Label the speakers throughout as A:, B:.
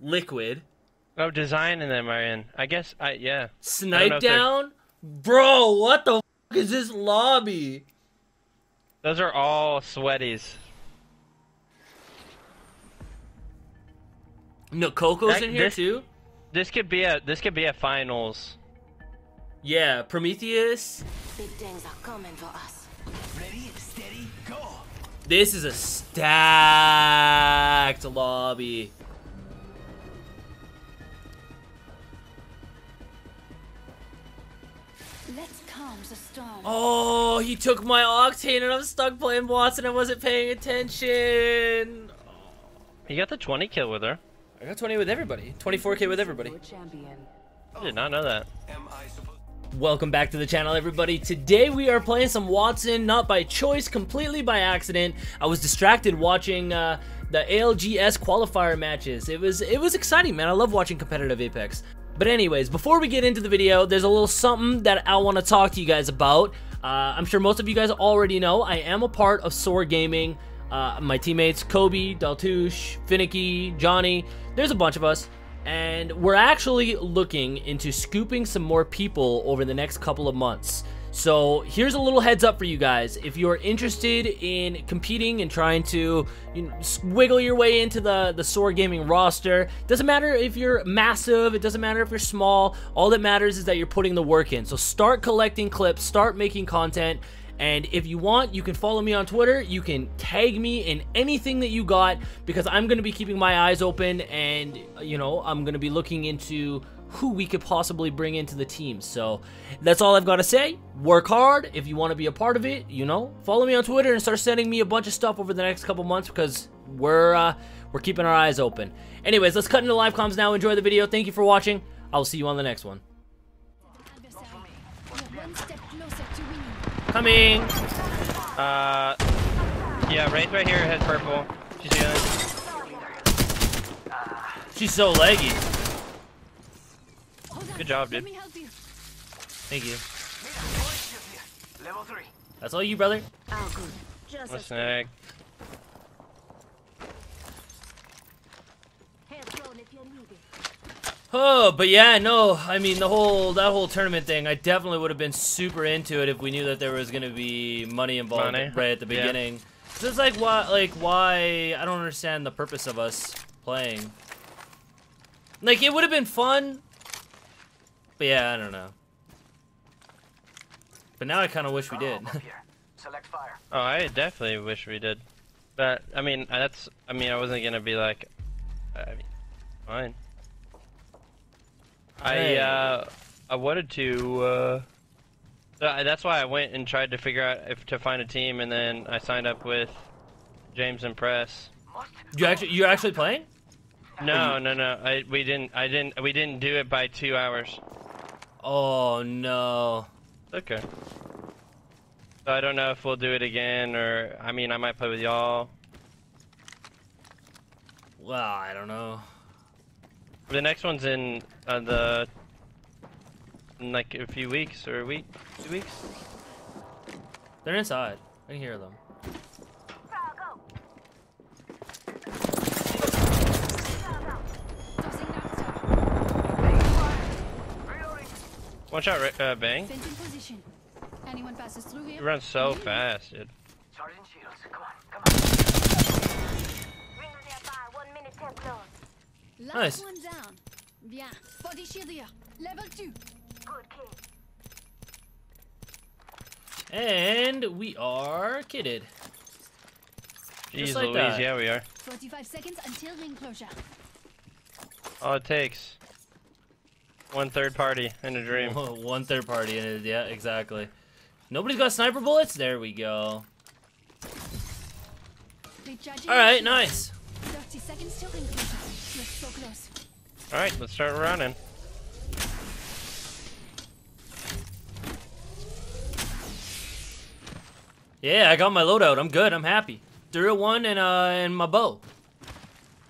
A: Liquid.
B: Oh, design and them are in. I guess I yeah.
A: Snipe
B: if they're-
A: down? Bro, what the f is this lobby?
B: Those are all sweaties.
A: No, Coco's
B: That-
A: in here
B: this-
A: too?
B: This could be a this could be a finals.
A: Yeah, Prometheus.
C: Big things are coming for us.
D: Ready, steady, go.
A: This is a stacked lobby.
C: Let's calm the storm.
A: Oh, he took my Octane and I'm stuck playing Wattson. I wasn't paying attention.
B: You got the 20 kill with her.
A: I got 20 with everybody. 24k with everybody.
B: I did not know that.
D: Am I supposed?
A: Welcome back to the channel, everybody. Today we are playing some Wattson, not by choice, completely by accident. I was distracted watching uh, the ALGS qualifier matches. It was it was exciting, man. I love watching competitive Apex. But anyways, before we get into the video, there's a little something that I want to talk to you guys about. Uh, I'm sure most of you guys already know I am a part of Soar Gaming. Uh, my teammates Kobe, Daltoosh, Finicky, Johnny. There's a bunch of us and we're actually looking into scooping some more people over the next couple of months. So here's a little heads up for you guys. If you're interested in competing and trying to you know, wiggle your way into the, the Soar Gaming roster, doesn't matter if you're massive, it doesn't matter if you're small, all that matters is that you're putting the work in. So start collecting clips, start making content, and if you want, you can follow me on Twitter. You can tag me in anything that you got because I'm going to be keeping my eyes open and, you know, I'm going to be looking into who we could possibly bring into the team. So that's all I've got to say. Work hard. If you want to be a part of it, you know, follow me on Twitter and start sending me a bunch of stuff over the next couple months because we're, uh, we're keeping our eyes open. Anyways, let's cut into live comms now. Enjoy the video. Thank you for watching. I'll see you on the next one.
C: Adversary. We're one step closer to winning.
A: Coming.
B: Uh, yeah, Wraith right here has purple. She's.
A: She's so leggy.
C: Hold on.
B: Good job,
C: Let
B: dude.
C: you.
A: Thank you.
D: Level three.
A: That's all you, brother.
C: Oh, good. Just
B: What's snag?
C: Hair thrown if you need it.
A: Oh, but yeah, no, I mean the whole that whole tournament thing. I definitely would have been super into it if we knew that there was gonna be money involved
B: Money?
A: right at the
B: Yeah.
A: beginning. So it's like why, like why? I don't understand the purpose of us playing. Like it would have been fun, but yeah, I don't know. But now I kind of wish we did.
D: Select fire.
B: Oh, I definitely wish we did. But I mean, that's. I mean, I wasn't gonna be like. I mean, fine. I
A: Hey.
B: uh, I wanted to. Uh, that's why I went and tried to figure out if to find a team, and then I signed up with James and Press.
A: You actually, you're actually playing?
B: No, no, no. I we didn't. I didn't. We didn't do it by two hours.
A: Oh no.
B: Okay. So I don't know if we'll do it again, or I mean, I might play with y'all.
A: Well, I don't know.
B: The next one's in uh, the in like a few weeks or a week, two weeks.
A: They're inside. I can hear them.
B: One out, uh, bang.
C: Sent in position. Anyone passes through
B: You run so fast, dude.
D: Charging shields. Come on. Come on.
C: Last
A: Nice.
C: one down. Bien. Body shield here. Level two.
A: And we are kitted.
B: Jeez
A: like
B: Louise,
A: that.
B: yeah, we are.
C: 45 seconds until ring closure.
B: All it takes. One third party in a dream.
A: One third party in it. Yeah, exactly. Nobody's got sniper bullets? There we go. Alright, nice.
C: 30 seconds till ring closure. We're so.
B: All right, let's start running.
A: Yeah, I got my loadout. I'm good. I'm happy. 301 and uh and my bow.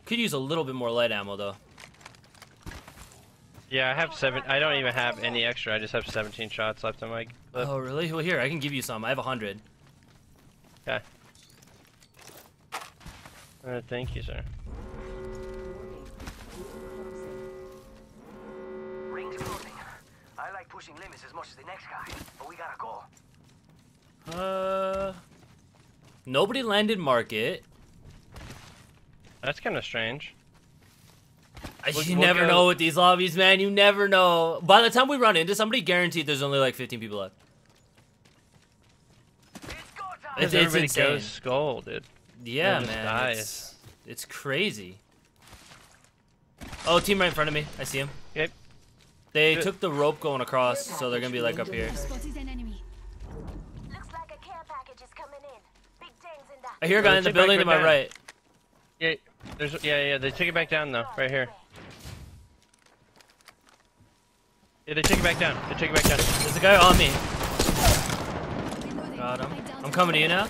A: Could use a little bit more light ammo though.
B: Yeah, I have seven. I don't even have any extra. I just have 17 shots left on my. Clip.
A: Oh really? Well, here I can give you some. I have 100.
B: Okay. Uh, thank you, sir.
D: I like pushing limits as much as the next guy, but we gotta go.
A: Uh. Nobody landed market.
B: That's kind of strange.
A: I-
B: We'll-
A: you
B: we'll
A: never
B: go-
A: know with these lobbies, man. You never know. By the time we run into somebody, guaranteed there's only like 15 people left.
D: It's go time.
A: It's,
B: Because
A: it's
B: everybody
A: insane.
B: goes skull, dude.
A: Yeah, man. It's, it's crazy. Oh, team right in front of me. I see him.
B: Yep.
A: They
B: Good.
A: took the rope going across, so they're gonna be like up here.
C: Spotted an enemy.
D: Looks like a care package is coming in. Big things in that.
A: I hear a guy in the building to my
B: down.
A: right.
B: Yeah, there's yeah yeah. They took it back down though, right here. Yeah, they took it back down. They took it back down.
A: There's a guy on me. Got him. I'm coming to you now.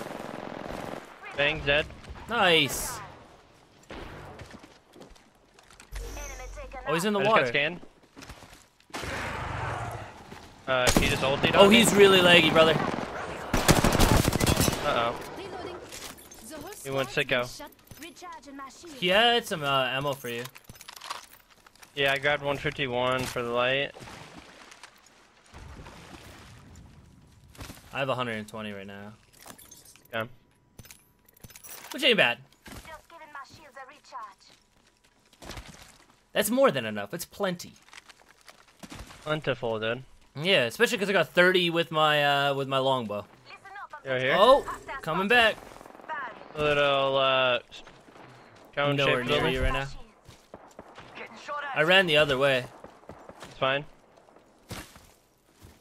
B: Bang, dead.
A: Nice. Oh, he's in the
B: I just got
A: water.
B: Uh, he just ulted
A: Oh,
B: me.
A: he's really laggy, brother.
B: Uh oh.
C: Whole
B: He went sicko.
A: He had some uh, ammo for you.
B: Yeah, I grabbed 151 for the light.
A: I have 120 right now,
B: Yeah.
A: which ain't bad.
D: Just giving my shields a recharge.
A: That's more than enough. It's plenty.
B: Plentiful, dude.
A: Yeah, especially because I got 30 with my uh, with my longbow.
D: Listen up.
B: You here?
A: Oh, coming back.
D: Bad.
B: Little uh, cone
A: Nowhere
B: shaped
A: near
B: building.
A: you right now.
D: Getting shot at.
A: I ran the other way.
B: It's fine.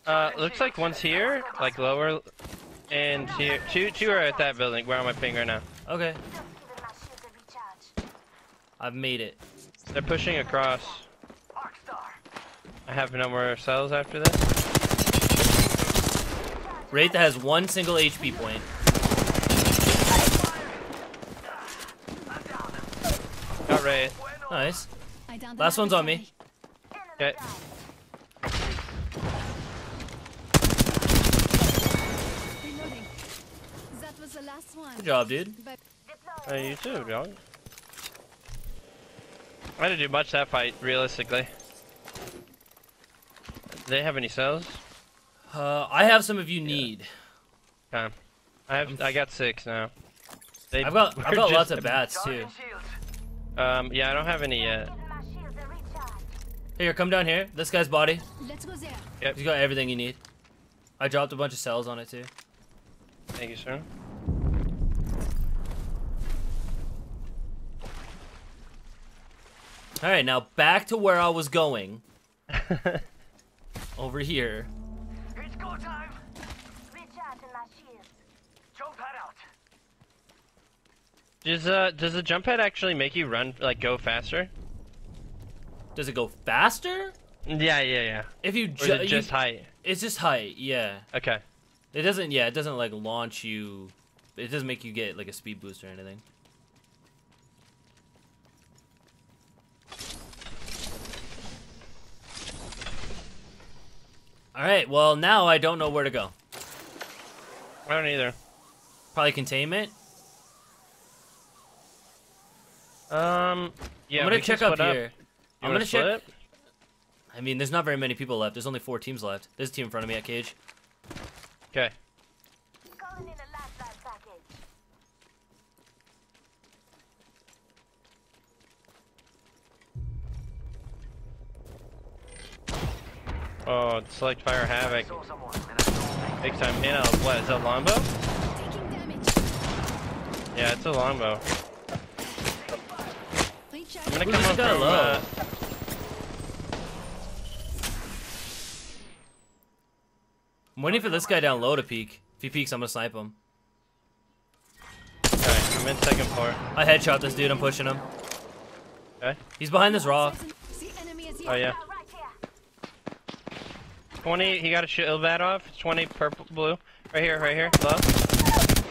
B: Uh, looks like one's here, like lower, and here. Two, two are at that building. Where am I ping right now?
A: Okay,
D: Just giving my shields a recharge.
A: I've made it.
B: They're pushing across. I have no more cells after this.
A: Wraith has one single HP point.
B: Got Ray.
A: Nice. Last one's on me.
B: Okay.
C: Reloading. That was the last one.
A: Good job, dude.
C: But
B: Uh, you too, dog. I didn't do much that fight, realistically. Do they have any cells?
A: Uh, I have some if you need.
B: Okay. I have. I got six now. They
A: I've got I've got lots of bats too.
B: Um, yeah, I don't have any yet.
D: Giving my shields a recharge.
A: Here, come down here. This guy's body.
C: let's go there.
A: He's got everything you need. I dropped a bunch of cells on it too.
B: Thank you, sir.
A: All right, now back to where I was going. Over here.
D: It's go time. Recharging my shields.
B: Jump pad out. Does uh does the jump pad actually make you run like go faster?
A: Does it go faster?
B: Yeah, yeah, yeah.
A: If you,
B: Or
A: ju-
B: is it
A: you-
B: just height?
A: it's just height. Yeah.
B: Okay.
A: It doesn't. Yeah, it doesn't like launch you. It doesn't make you get like a speed boost or anything. All right. Well, now I don't know where to go.
B: I don't either.
A: Probably containment.
B: Um. Yeah.
A: I'm gonna check up
B: split
A: here.
B: You
A: I'm gonna check. I mean, there's not very many people left. There's only four teams left. There's a team in front of me at cage.
B: Okay.
D: Calling in a lifeline package.
B: Oh, select fire havoc.
D: Saw someone. And I don't
B: Big time. In a what? Is that a longbow? Yeah, it's a longbow. I'm gonna
A: Who's
B: come
A: this
B: up from.
A: low?
B: Uh,
A: I'm waiting for this guy down low to peek. If he peeks, I'm gonna snipe him.
B: okay, I'm in second floor.
A: I headshot this dude. I'm pushing him.
B: Okay.
A: He's behind this rock.
C: See enemy is here.
B: Oh yeah.
D: Right here.
B: 20. He got a shield bat off. 20 purple, blue. Right here, right here. Low.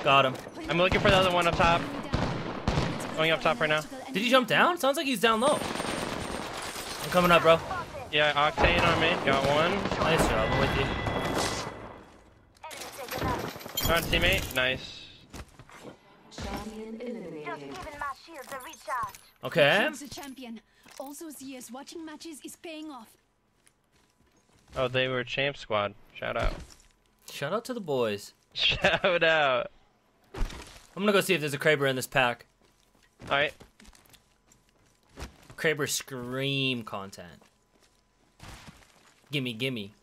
A: Got him.
B: I'm looking for the other one up top.
C: Enemy down. Let's go
B: Going up top right now.
A: Did he jump down? Sounds like he's down low. I'm coming up, bro.
B: Yeah, Octane on me. Got one.
A: Nice job. I'm with you.
D: Enemy taken out.
B: Teammate. Nice.
D: Just giving my shields a recharge.
A: Okay.
C: He's a champion. All those years watching matches is paying off.
B: Oh, they were champ squad. Shout out.
A: Shout out to the boys.
B: Shout out.
A: I'm gonna go see if there's a Kraber in this pack.
B: All right.
A: Kraber Scream content. Gimme, gimme.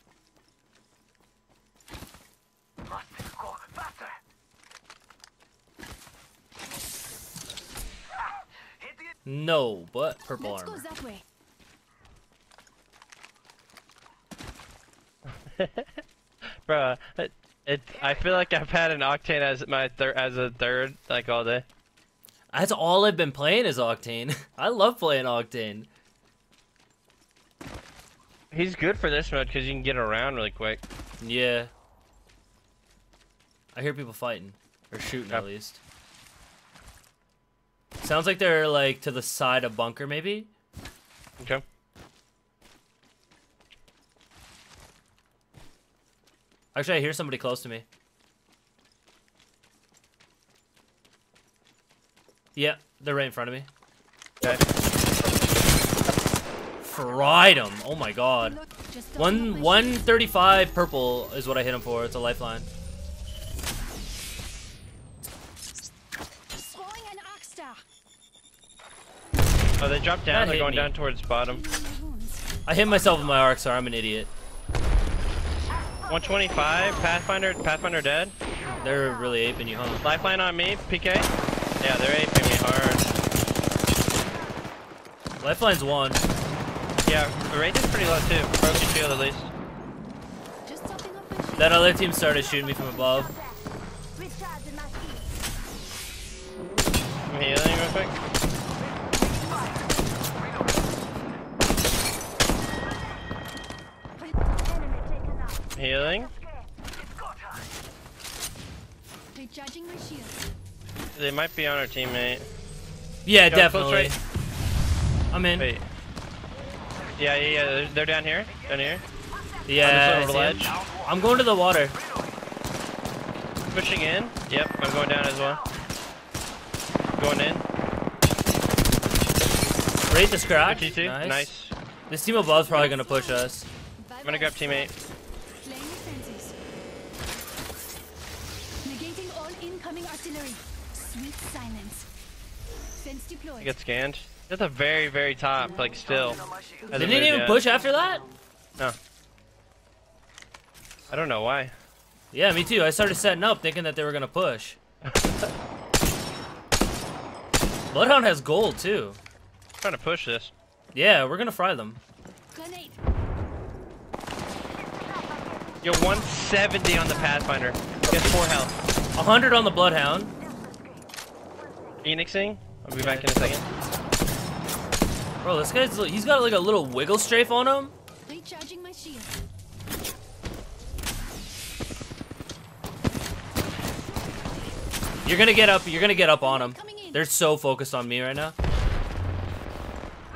A: No, but purple
C: Let's go
A: armor.
B: Bruh, it, it, I feel like I've had an Octane as my third as a third like all day.
A: That's all I've been playing is Octane. I love playing Octane.
B: He's good for this mode because you can get around really quick.
A: Yeah. I hear people fighting. Or shooting at oh. least. Sounds like they're like to the side of bunker maybe?
B: Okay.
A: Actually I hear somebody close to me. Yeah, they're right in front of me.
B: Okay.
A: Fried him. Oh my god.
C: Look, just starting up
A: One 135 purple is what I hit him for. It's a lifeline.
C: shield. Throwing an arc star.
B: Oh, they dropped
A: That
B: down. They're going
A: me.
B: down towards bottom.
C: Healing my wounds.
A: I hit myself with my arc, so I'm an idiot.
B: 125. Pathfinder. Pathfinder dead.
A: They're really aping you, huh?
B: Lifeline on me. PK. Yeah, they're aping me hard.
A: Lifeline's one.
B: Yeah, the rate is pretty low too. Broken shield at least.
C: Just topping up my shield.
A: That other team started shooting me from above.
D: Recharging my shield.
B: I'm healing real quick. Healing.
C: Recharging my shield.
B: They might be on our teammate.
A: Yeah,
B: Go,
A: definitely.
B: right.
A: I'm in.
B: Wait. Yeah, yeah, yeah. They're, they're down here. Down here.
A: Yeah,
B: on
A: I
B: this
A: see
B: little ledge.
A: I'm going to the water.
B: Pushing in. Yep, I'm going down as well. Going in.
A: Rate this crack.
B: 52.
A: Nice.
B: Nice.
A: This team above's probably gonna push us.
B: I'm gonna grab teammate.
C: Sweet silence. Fence deployed.
B: Get scanned. At the very, very top, like still. As a
A: Didn't
B: move,
A: even
B: yeah.
A: push after that?
B: No. I don't know why.
A: Yeah, me too. I started setting up thinking that they were gonna push. Bloodhound has gold too.
B: trying to push this.
A: Yeah, we're gonna fry them.
C: Grenade.
B: You're 170 on the Pathfinder. He has 4 health.
A: 100 on the Bloodhound.
B: Phoenixing. I'll be back in a second.
A: Bro, this guy's he's got like a little wiggle strafe on him.
C: Recharging my shield.
A: You're gonna get up. You're gonna get up on him. They're so focused on me right now.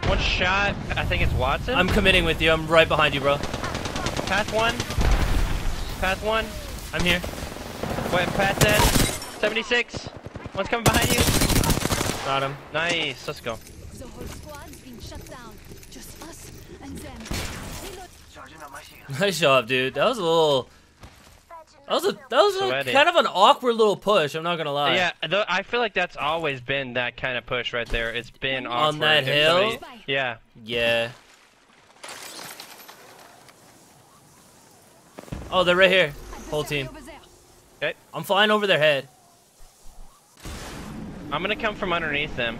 B: One shot. I think it's Wattson.
A: I'm committing with you. I'm right behind you, bro.
B: Path 1. Path 1.
A: I'm here.
B: Wait, Path dead. 76. One's coming behind you.
A: Got him.
B: Nice. Let's go.
C: The whole squad's been shut down. Just us and them.
A: Nice job, dude. That was a little. That was a that was a, kind of an awkward little push. I'm not gonna lie.
B: Yeah, though I feel like that's always been that kind of push right there. It's been
A: On that hill?
B: somebody- yeah.
A: Yeah. Oh, they're right here. Whole team.
B: Okay.
A: I'm flying over their head.
B: I'm gonna come from underneath them.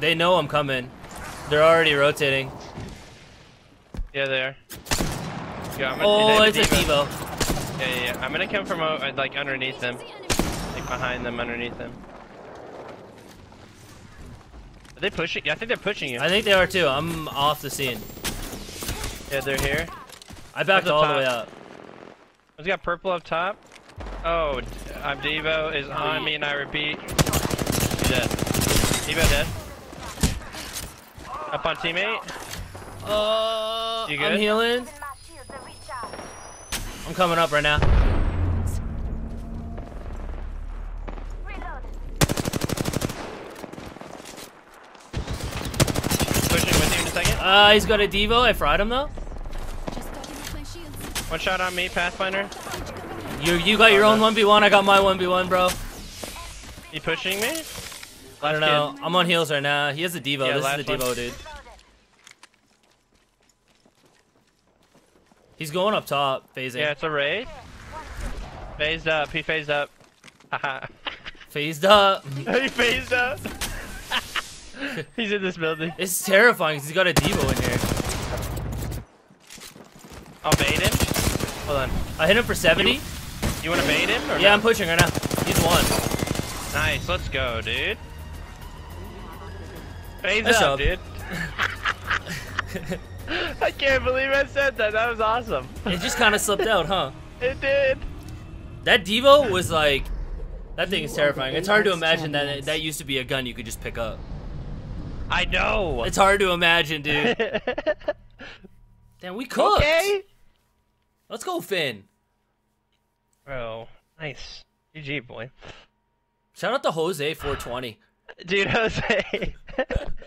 A: They know I'm coming. They're already rotating.
B: Yeah, there. Yeah, I'm gonna,
A: Oh,
B: they
A: it's
B: have
A: a
B: Devo.
A: Devo.
B: Yeah, yeah, yeah. I'm gonna come from uh, like underneath them, like behind them, underneath them. Are they pushing? Yeah, I think they're pushing you.
A: I think they are too. I'm off the scene.
B: Yeah, they're here.
A: I backed all the way up.
B: One's got purple up top. Oh, I'm Devo is on me, and I repeat. Dead. Up on teammate.
A: Uh,
B: You
A: I'm healing.
D: My shields are recharged.
A: I'm coming up right now.
B: Pushing with you in a second.
A: Uh, he's got a Devo. I fried him though.
C: Just topping up my shield.
B: One shot on me, Pathfinder.
A: You you got your own 1v1, I got my 1v1, bro.
B: You pushing me?
A: I don't know. I'm on heals right now. He has a Devo.
B: Yeah,
A: this is the
B: one.
A: Devo, dude. He's going up top, phasing.
B: Yeah, it's a raid. Phased up. He phased up. Haha.
A: Phased up.
B: he phased up. He's in this building.
A: It's terrifying 'cause he's got a Devo in here.
B: I'll bait him. Hold on.
A: I hit him for 70.
B: You want to bait him? Or
A: Yeah,
B: no?
A: I'm pushing right now. He's one.
B: Nice. Let's go, dude. Phase
A: Nice
B: up,
A: job.
B: dude. I can't believe I said that. That was awesome.
A: It just kind of slipped out, huh?
B: It did.
A: That Devo was like, that thing is terrifying. It's hard to imagine that that used to be a gun you could just pick up.
B: I know.
A: It's hard to imagine, dude. Damn, we cooked.
B: okay.
A: Let's go, Finn.
B: Bro, nice. GG, boy.
A: Shout out to Jose 420.
B: Dude, Jose.